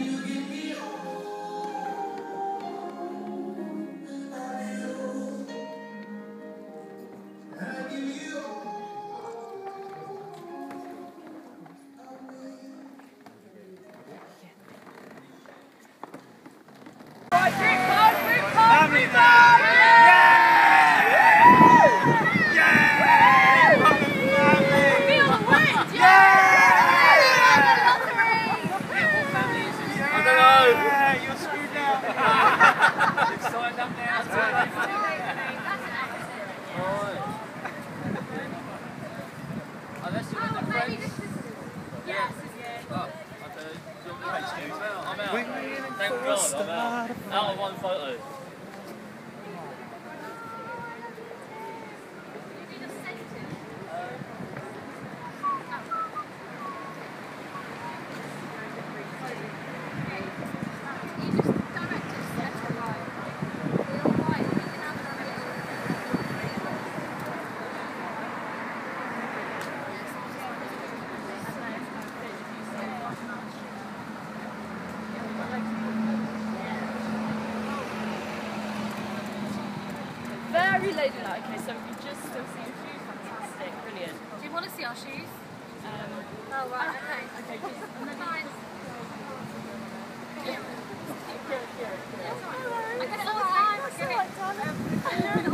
you give me Very ladylike. Okay, so we just still see your shoes. Fantastic, brilliant. Do you want to see our shoes? Um, Oh, right, okay. okay, just Fine. here, here, here. I get it all the time. I get it.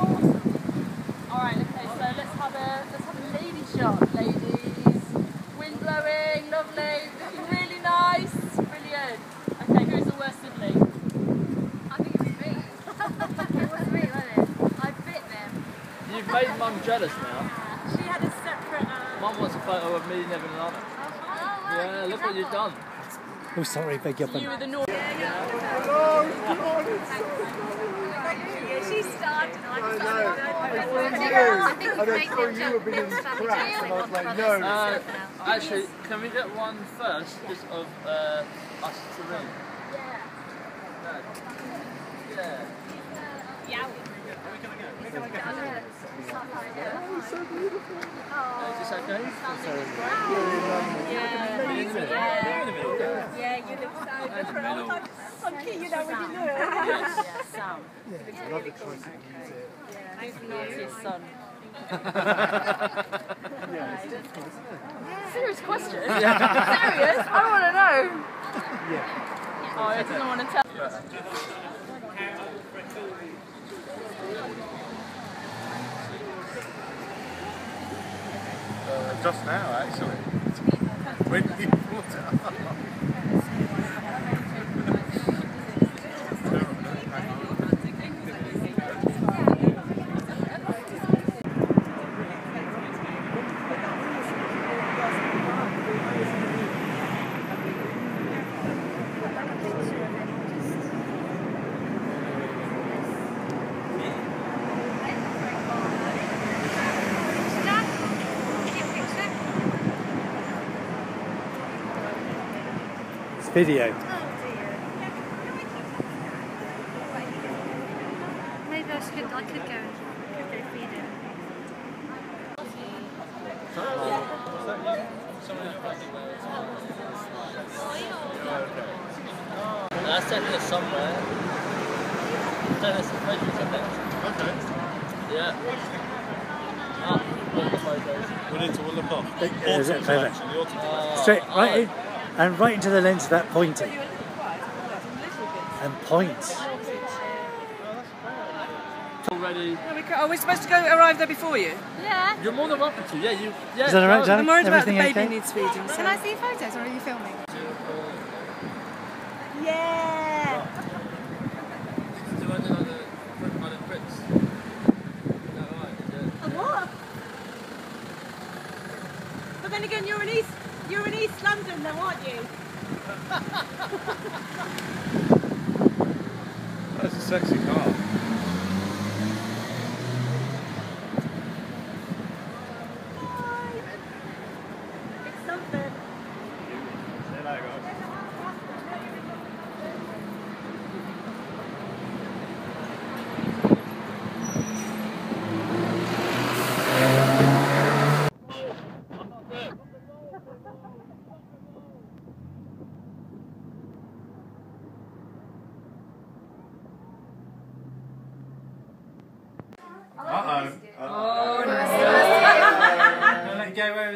All right, okay, so let's have a let's have a lady shot, ladies. Wind blowing, lovely, looking really nice, brilliant. Okay, who's the worst sibling? I think it was me. it was me, wasn't it? I bit them. You've made Mum jealous now. She had a separate. Uh, Mum wants a photo of me, Nevin and Anna. oh, well, Yeah, look what you've done. Oh, sorry, beg your You pardon. were the naughty. she started. I just I I think we make them you jump were being into crap, and I was like, no. Uh, actually, can we get one first, just of uh, us three? Yeah. Yeah. Is this okay? Yeah. In the middle. Yeah. In the middle. Yeah. Yeah, you look so In different. I'm cute, you know, when you know. Sam, I love the choice that you use it. who's the naughtiest son? Serious question. Serious? I want to know. Yeah. Oh, I didn't want to tell. Just now, actually. when you. It's video. Maybe I should, I could go and could go feed him. That's taking us somewhere. Taking us to Frederick, I think. Okay. Yeah. Ah, look at the photos. We need to look off. Yeah, is it clever? Uh, Straight, I right like- in, and right into the lens of that pointing. And point. Already. Are we supposed to go arrive there before you? Yeah. You're more than welcome to. Yeah, you. Yeah. Is that all right, go. Janet? I'm worried about the baby okay? needs feeding. So. Can I see photos or are you filming? Yeah. Do I do like the like the Brits? Is that right? Is it? What? But then again, you're in East, you're in East London, though, aren't you? That's a sexy car.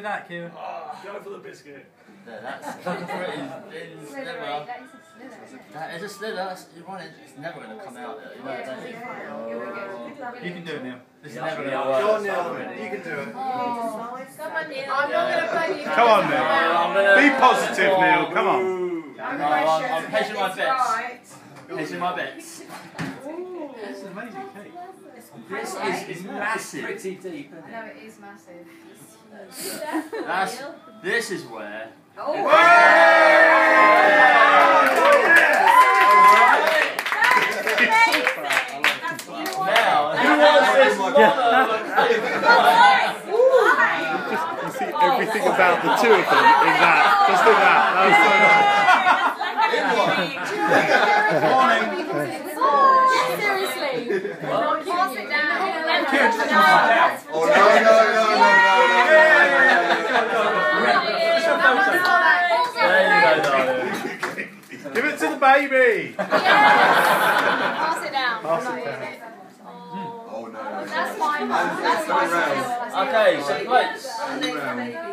Let you get away with that, Kieran. Ah, go for the biscuit. Yeah, that's pretty thin sliver. That is a sliver. That's, you want it. It's never going to come out. You know, don't you? You can do it now. This is never going to work. Go on, Neil. You can do it. Oh. I'm not going to blame you. Come on, Neil. Be positive, Neil. Come on. No, I'm, I'm hedging my bets. Hedging my bets. Amazing cake. This is, is massive. Pretty deep, isn't No, it? it is massive. That's, this is where. Now, who wants this You see everything about the two of them in that. Just in that. That was so nice. Seriously. Pass it down. Oh no, no, no, no, There you go, darling. Give it to the baby. Pass it down. Pass Not it eating down. it. Oh no. That's mine. That's Turn mine. around. Okay, so plates. Turn around.